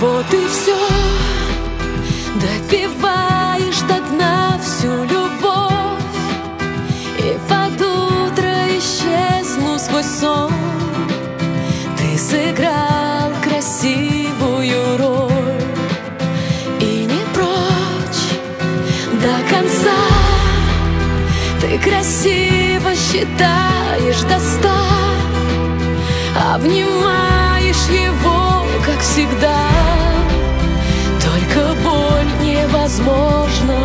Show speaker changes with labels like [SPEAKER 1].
[SPEAKER 1] Вот и все Допиваешь до дна всю любовь И под утро исчезну сквозь сон. Ты сыграл красивую роль. И не прочь до конца. Ты красиво считаешь до ста Обнимаешь его, как всегда невозможно